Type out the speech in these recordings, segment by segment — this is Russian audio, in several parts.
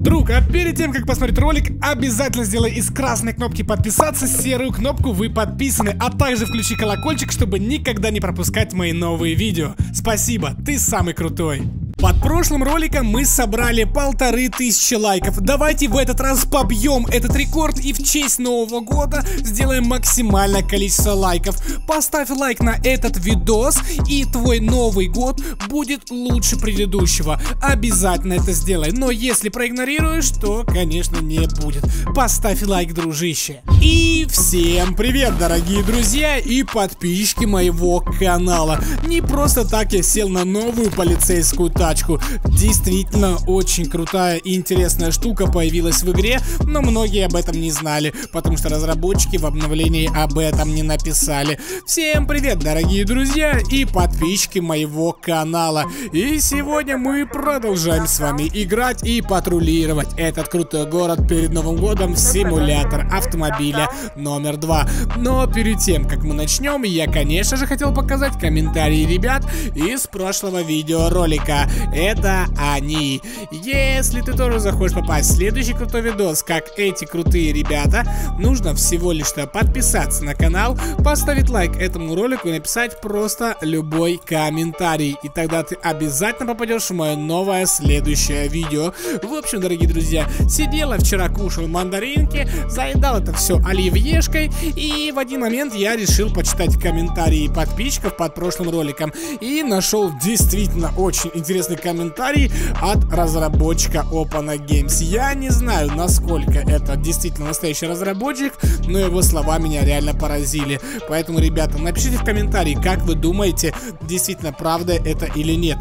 Друг, а перед тем, как посмотреть ролик, обязательно сделай из красной кнопки подписаться серую кнопку «Вы подписаны», а также включи колокольчик, чтобы никогда не пропускать мои новые видео. Спасибо, ты самый крутой. Под прошлым роликом мы собрали полторы тысячи лайков. Давайте в этот раз побьем этот рекорд и в честь Нового года сделаем максимальное количество лайков. Поставь лайк на этот видос и твой Новый год будет лучше предыдущего. Обязательно это сделай. Но если проигнорируешь, то, конечно, не будет. Поставь лайк, дружище. И всем привет, дорогие друзья и подписчики моего канала. Не просто так я сел на новую полицейскую тачку. Действительно очень крутая и интересная штука появилась в игре, но многие об этом не знали, потому что разработчики в обновлении об этом не написали. Всем привет, дорогие друзья и подписчики моего канала. И сегодня мы продолжаем с вами играть и патрулировать этот крутой город перед Новым годом в симулятор автомобиля номер два. Но перед тем, как мы начнем, я, конечно же, хотел показать комментарии ребят из прошлого видеоролика это они. Если ты тоже захочешь попасть в следующий крутой видос, как эти крутые ребята, нужно всего лишь подписаться на канал, поставить лайк этому ролику и написать просто любой комментарий. И тогда ты обязательно попадешь в мое новое следующее видео. В общем, дорогие друзья, сидела вчера, кушал мандаринки, заедал это все оливьешкой, и в один момент я решил почитать комментарии подписчиков под прошлым роликом и нашел действительно очень интересный комментарий от разработчика Opana Games. Я не знаю, насколько это действительно настоящий разработчик, но его слова меня реально поразили. Поэтому, ребята, напишите в комментарии, как вы думаете, действительно правда это или нет.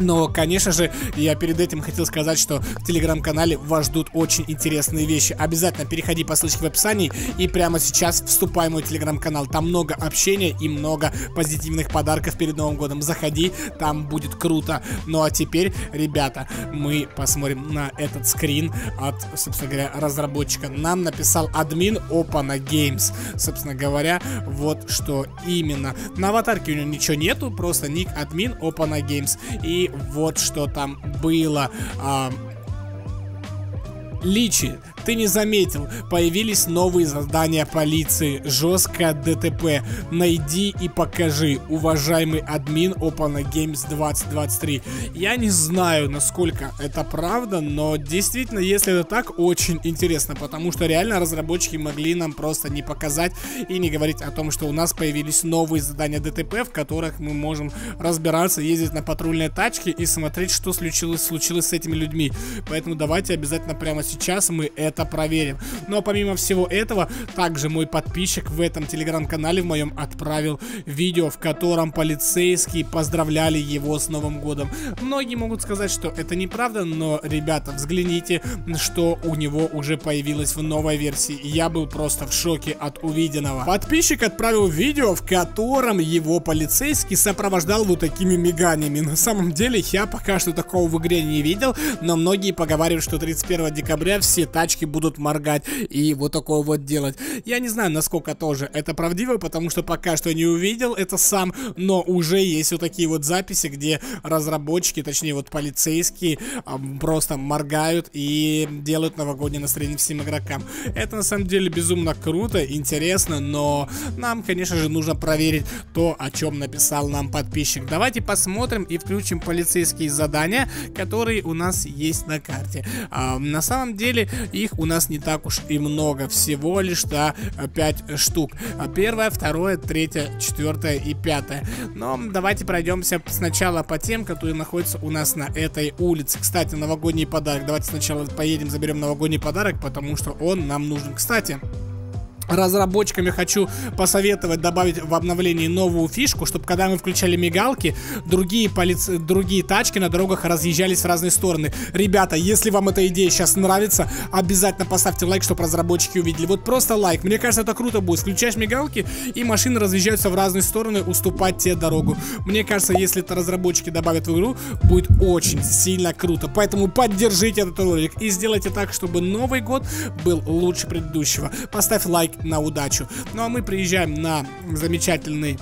Но, конечно же, я перед этим хотел сказать, что в телеграм-канале вас ждут очень интересные вещи. Обязательно переходи по ссылочке в описании и прямо сейчас вступай в мой телеграм-канал. Там много общения и много позитивных подарков перед Новым годом. Заходи, там будет круто. Ну а теперь, ребята, мы посмотрим на этот скрин от, собственно говоря, разработчика. Нам написал админ Opana Games. Собственно говоря, вот что именно. На аватарке у него ничего нету, просто ник админ Opana Games. И вот что там было. А, Личи, ты не заметил, появились новые задания полиции, жесткое ДТП. Найди и покажи, уважаемый админ Open Games 2023. Я не знаю, насколько это правда, но действительно, если это так, очень интересно, потому что реально разработчики могли нам просто не показать и не говорить о том, что у нас появились новые задания ДТП, в которых мы можем разбираться, ездить на патрульные тачки и смотреть, что случилось, случилось с этими людьми. Поэтому давайте обязательно прямо сейчас мы это это проверим. Но помимо всего этого, также мой подписчик в этом телеграм-канале в моем отправил видео, в котором полицейские поздравляли его с Новым годом. Многие могут сказать, что это неправда, но, ребята, взгляните, что у него уже появилось в новой версии. Я был просто в шоке от увиденного. Подписчик отправил видео, в котором его полицейский сопровождал вот такими миганиями. На самом деле, я пока что такого в игре не видел, но многие поговаривают, что 31 декабря все тачки будут моргать и вот такое вот делать. Я не знаю, насколько тоже это правдиво, потому что пока что не увидел это сам, но уже есть вот такие вот записи, где разработчики, точнее вот полицейские, просто моргают и делают новогоднее настроение всем игрокам. Это на самом деле безумно круто, интересно, но нам, конечно же, нужно проверить то, о чем написал нам подписчик. Давайте посмотрим и включим полицейские задания, которые у нас есть на карте. А, на самом деле их у нас не так уж и много, всего лишь да, 5 штук. Первое, второе, третье, четвертое и пятое. Но давайте пройдемся сначала по тем, которые находятся у нас на этой улице. Кстати, новогодний подарок. Давайте сначала поедем, заберем новогодний подарок, потому что он нам нужен. Кстати, разработчиками хочу посоветовать добавить в обновлении новую фишку, чтобы когда мы включали мигалки, другие, полиц... другие тачки на дорогах разъезжались в разные стороны. Ребята, если вам эта идея сейчас нравится, обязательно поставьте лайк, чтобы разработчики увидели. Вот просто лайк. Мне кажется, это круто будет. Включаешь мигалки, и машины разъезжаются в разные стороны, уступать тебе дорогу. Мне кажется, если это разработчики добавят в игру, будет очень сильно круто. Поэтому поддержите этот ролик и сделайте так, чтобы Новый год был лучше предыдущего. Поставь лайк на удачу. Ну а мы приезжаем на замечательный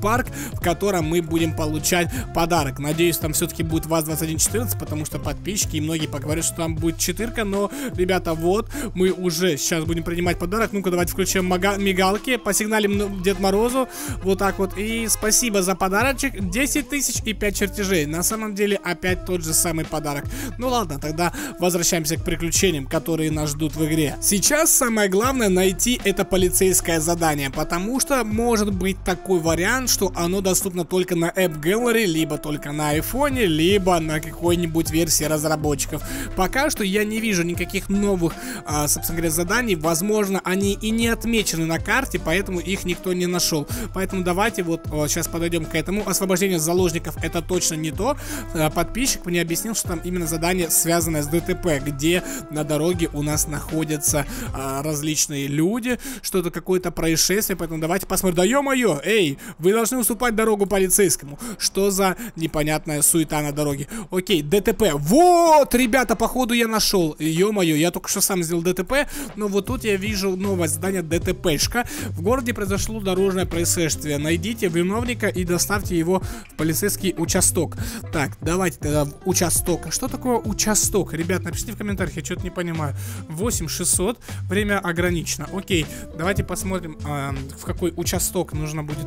парк, в котором мы будем получать подарок. Надеюсь, там все-таки будет ВАЗ-2114, потому что подписчики и многие поговорят, что там будет четырка, но, ребята, вот, мы уже сейчас будем принимать подарок. Ну-ка, давайте включим мигалки, посигналим Дед Морозу, вот так вот. И спасибо за подарочек, 10 тысяч и 5 чертежей. На самом деле, опять тот же самый подарок. Ну ладно, тогда возвращаемся к приключениям, которые нас ждут в игре. Сейчас самое главное найти это полицейское задание, потому что может быть такой вариант, что оно доступно только на App Gallery, либо только на iPhone, либо на какой-нибудь версии разработчиков. Пока что я не вижу никаких новых, а, собственно говоря, заданий. Возможно, они и не отмечены на карте, поэтому их никто не нашел. Поэтому давайте вот о, сейчас подойдем к этому. Освобождение заложников это точно не то. А, подписчик мне объяснил, что там именно задание связанное с ДТП, где на дороге у нас находятся а, различные люди, что-то какое-то происшествие, поэтому давайте посмотрим. Да ё-моё, эй, вы должны уступать дорогу полицейскому. Что за непонятная суета на дороге? Окей, ДТП. Вот, ребята, походу я нашел. Ё-моё, я только что сам сделал ДТП, но вот тут я вижу новое задание ДТПшка. В городе произошло дорожное происшествие. Найдите виновника и доставьте его в полицейский участок. Так, давайте тогда в участок. Что такое участок? Ребят, напишите в комментариях, я что-то не понимаю. 8600, время ограничено. Окей, давайте посмотрим, э, в какой участок нужно будет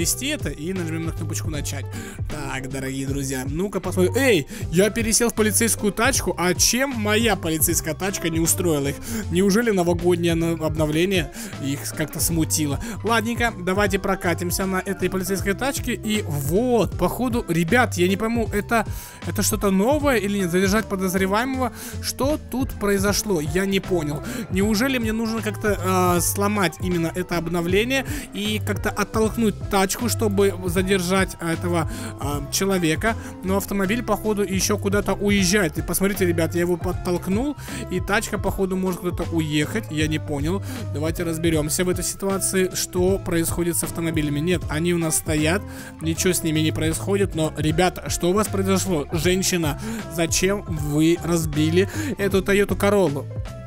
отвести это и нажмем на кнопочку начать. Так, дорогие друзья, ну-ка посмотрим. Эй, я пересел в полицейскую тачку, а чем моя полицейская тачка не устроила их? Неужели новогоднее обновление их как-то смутило? Ладненько, давайте прокатимся на этой полицейской тачке и вот, походу, ребят, я не пойму, это, это что-то новое или нет? Задержать подозреваемого? Что тут произошло? Я не понял. Неужели мне нужно как-то э, сломать именно это обновление и как-то оттолкнуть тачку, чтобы задержать этого э, человека? Но автомобиль, походу, еще куда-то уезжает. И посмотрите, ребят, я его подтолкнул, и тачка, походу, может куда-то уехать. Я не понял. Давайте разберемся в этой ситуации, что происходит с автомобилями. Нет, они у нас стоят, ничего с ними не происходит, но, ребята, что у вас произошло? Женщина, зачем вы разбили эту Toyota Corolla?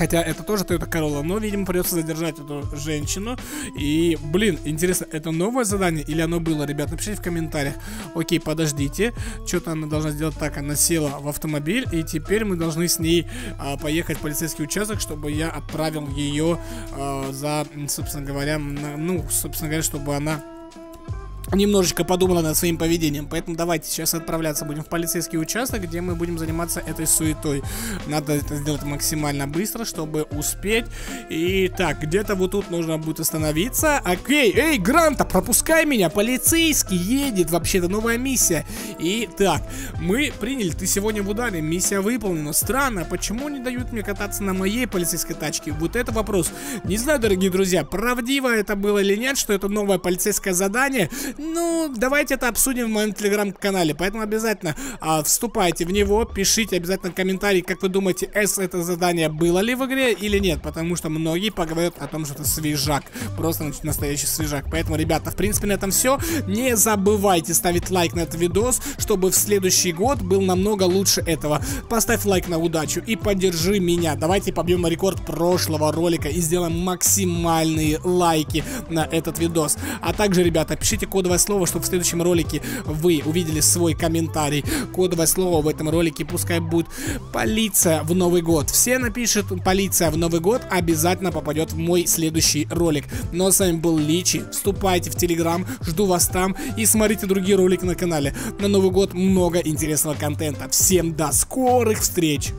Хотя это тоже Toyota Corolla, но, видимо, придется задержать эту женщину. И, блин, интересно, это новое задание или оно было, ребят? Напишите в комментариях. Окей, подождите. Что-то она должна сделать так. Она села в автомобиль, и теперь мы должны с ней а, поехать в полицейский участок, чтобы я отправил ее а, за, собственно говоря, на, ну, собственно говоря, чтобы она немножечко подумала над своим поведением. Поэтому давайте сейчас отправляться будем в полицейский участок, где мы будем заниматься этой суетой. Надо это сделать максимально быстро, чтобы успеть. И так, где-то вот тут нужно будет остановиться. Окей, эй, Гранта, пропускай меня, полицейский едет, вообще-то новая миссия. И так, мы приняли, ты сегодня в ударе, миссия выполнена. Странно, почему не дают мне кататься на моей полицейской тачке? Вот это вопрос. Не знаю, дорогие друзья, правдиво это было или нет, что это новое полицейское задание. Ну, давайте это обсудим в моем телеграм-канале. Поэтому обязательно а, вступайте в него, пишите обязательно комментарий, как вы думаете, S это задание было ли в игре или нет. Потому что многие поговорят о том, что это свежак. Просто настоящий свежак. Поэтому, ребята, в принципе, на этом все. Не забывайте ставить лайк на этот видос, чтобы в следующий год был намного лучше этого. Поставь лайк на удачу и поддержи меня. Давайте побьем рекорд прошлого ролика и сделаем максимальные лайки на этот видос. А также, ребята, пишите кодовое кодовое слово, чтобы в следующем ролике вы увидели свой комментарий. Кодовое слово в этом ролике пускай будет полиция в Новый год. Все напишут полиция в Новый год, обязательно попадет в мой следующий ролик. Но ну, а с вами был Личи. Вступайте в Телеграм, жду вас там и смотрите другие ролики на канале. На Новый год много интересного контента. Всем до скорых встреч!